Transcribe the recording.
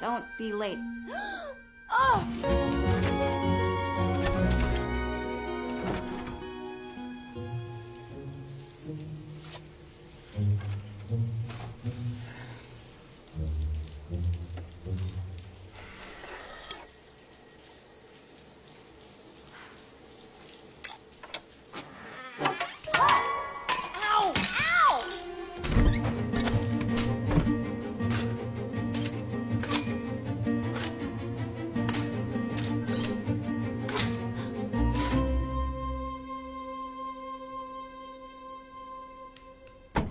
Don't be late. Oh!